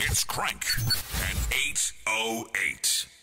It's Crank and 808.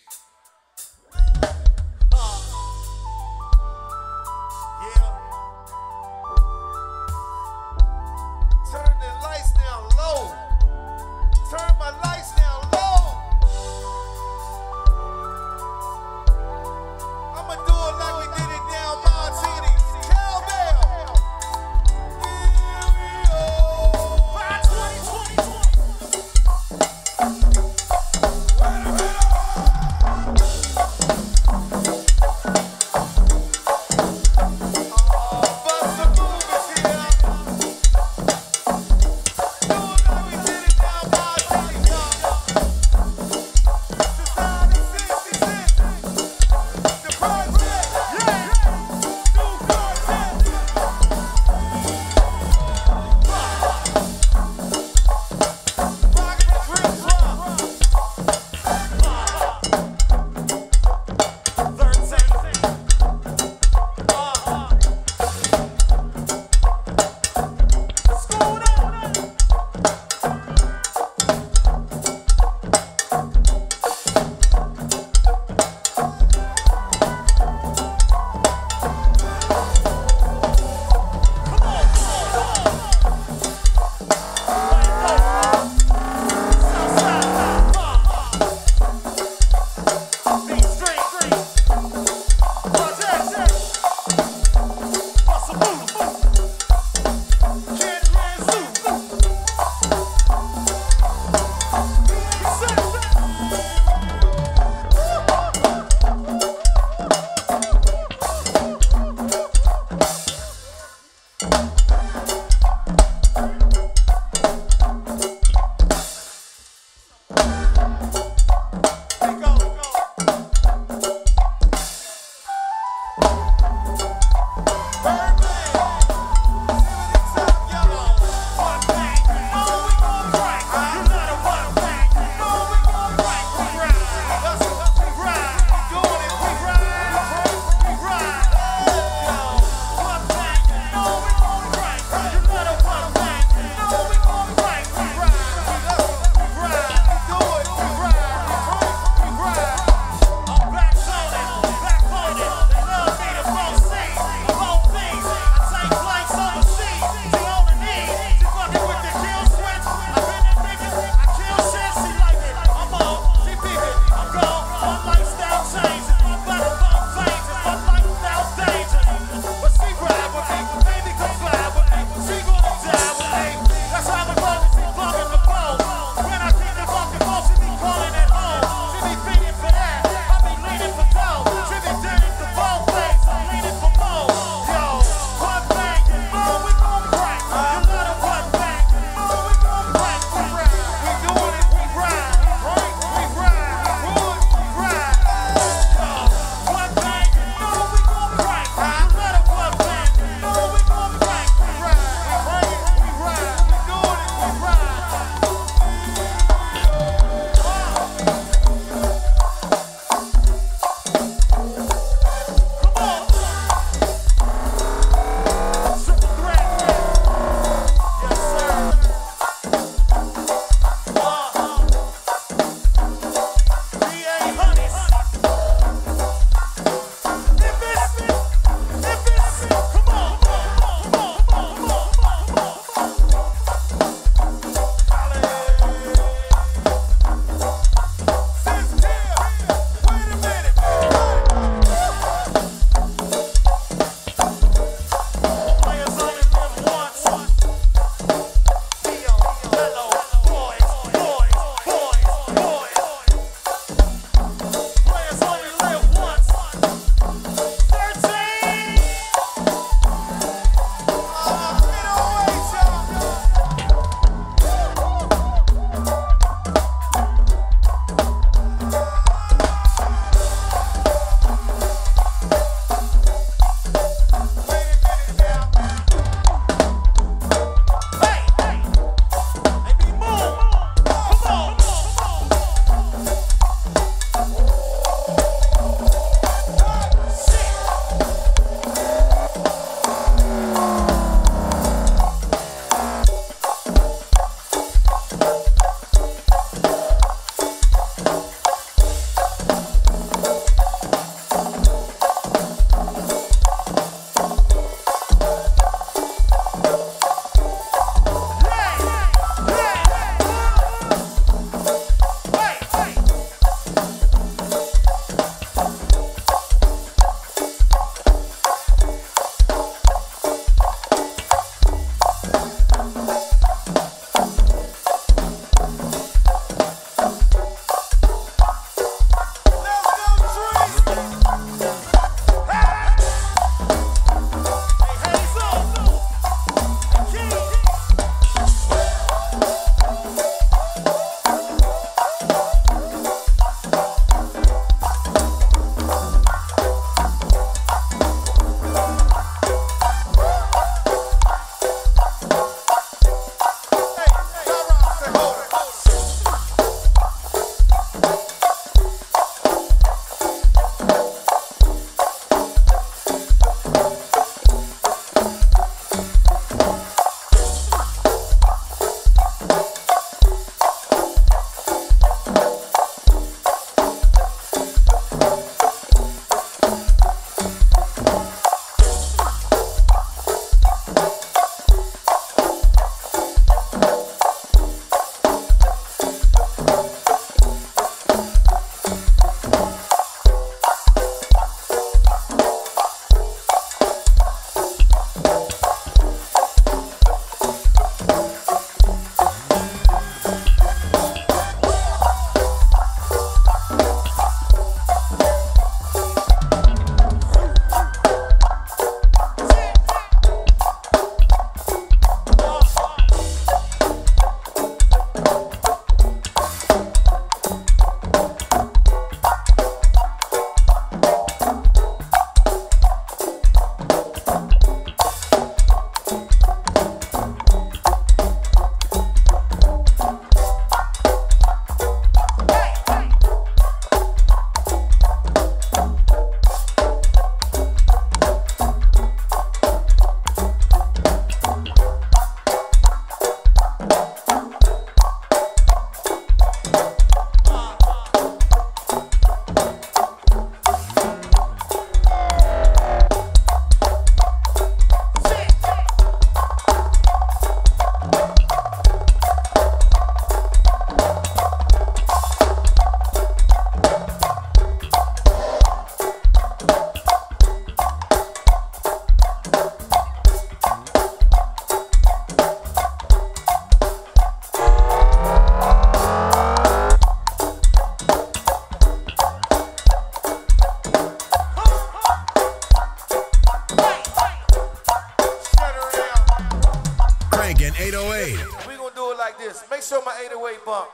and 808. We're going to do it like this. Make sure my 808 bump.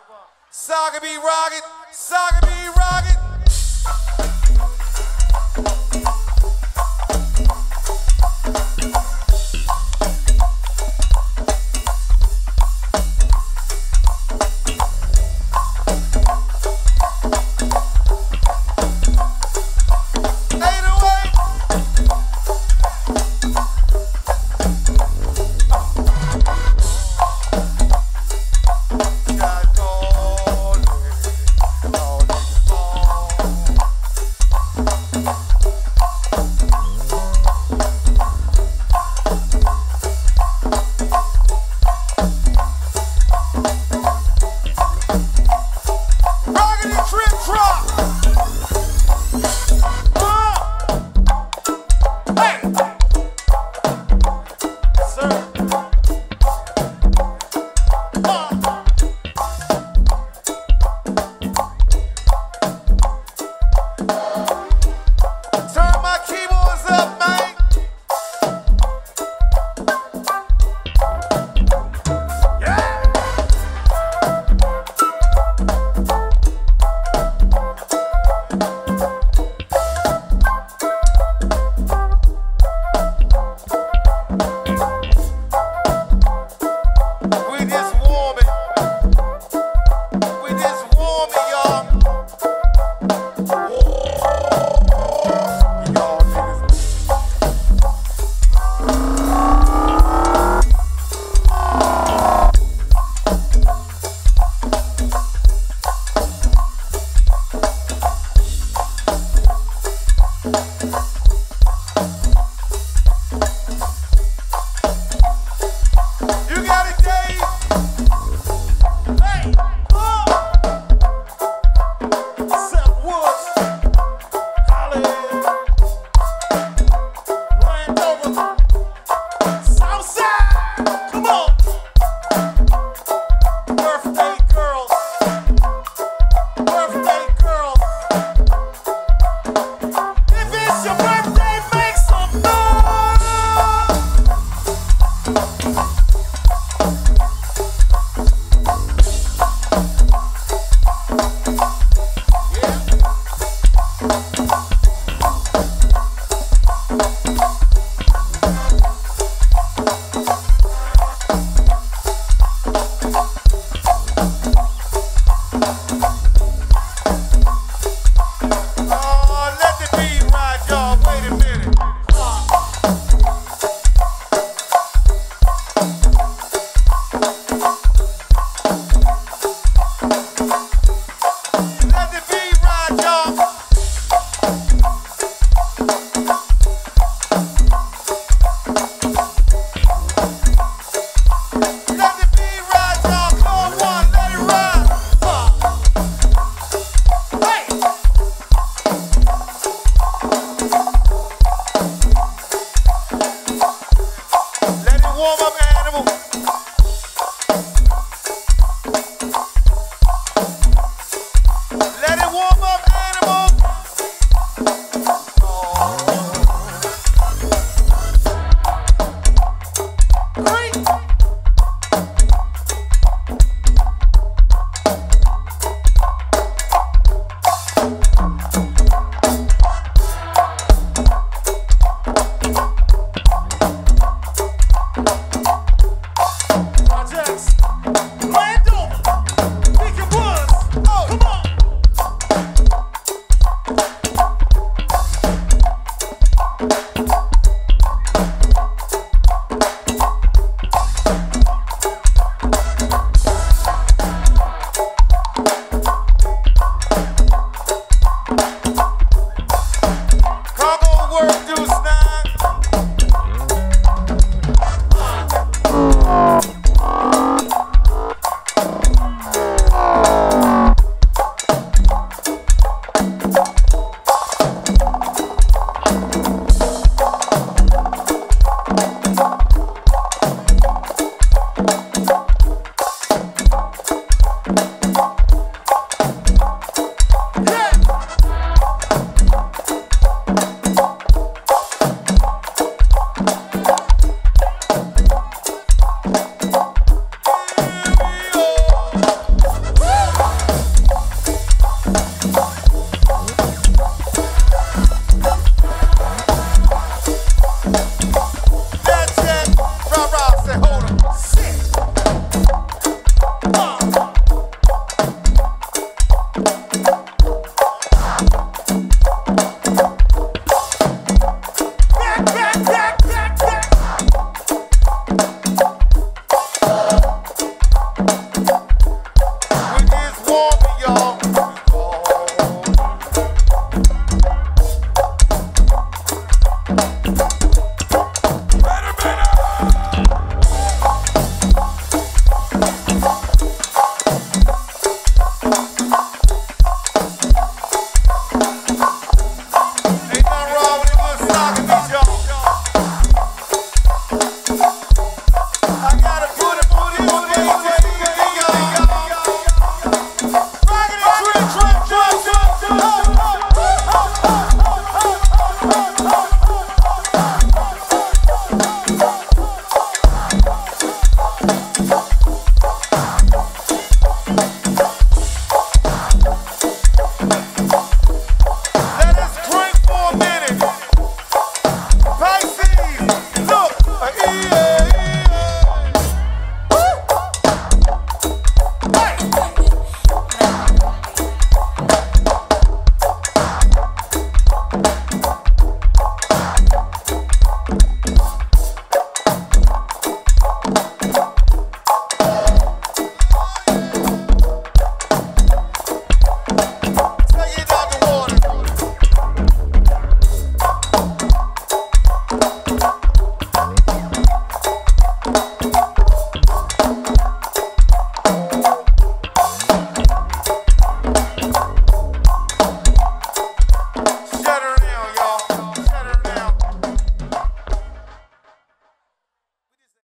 Saga be rocking. Saga be rocking.